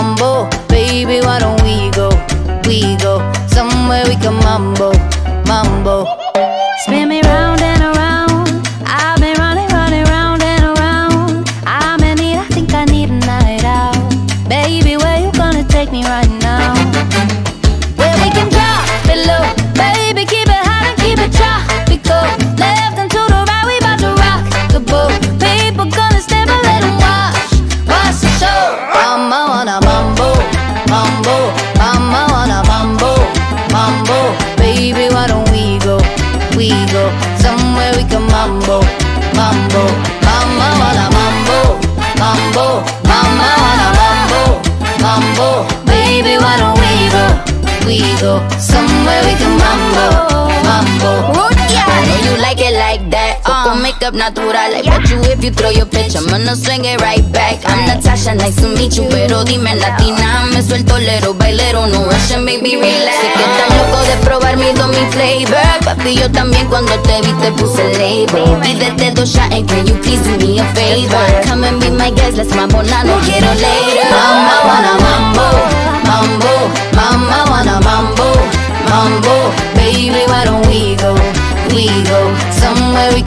Baby, why don't we go? We go somewhere we can mumble, mumble. Mambo. Mama wanna mambo, mambo. Mama wanna mambo, mambo. Baby, why don't we go, we go somewhere we can mambo. Makeup natural. I bet you if you throw your pitch, I'm gonna swing it right back. I'm Natasha, nice to meet you. Pero dime latina, me suelto lero, bailero, no rushing, baby, relax. Sé que estás loco de probar mi domi flavor. Papi, yo también cuando te vi te puse label. Pídete dos shots and can you please do me a favor? Come and be my guest, let's mambo, no quiero later. Mama wanna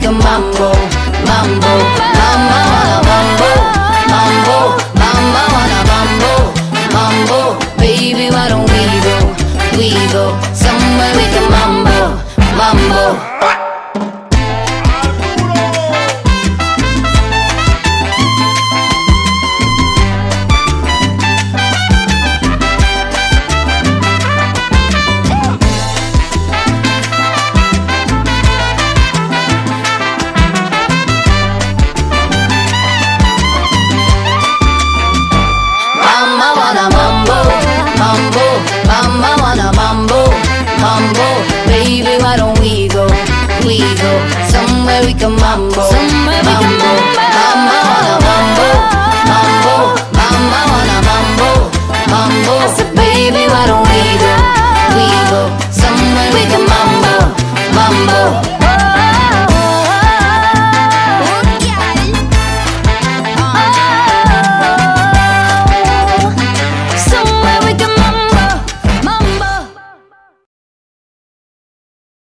somewhere we can mambo, mambo. Mama wanna mambo, mambo. Mama wanna mambo, mambo. Baby, why don't we go? We go somewhere we can mambo, mambo. Don't we go? We go somewhere we can mambo, somewhere we can